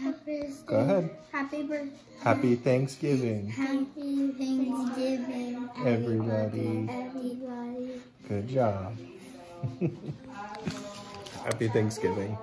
Happy Go ahead. Happy birthday. Happy Thanksgiving, Happy Thanksgiving, everybody. everybody. Good job. Happy Thanksgiving.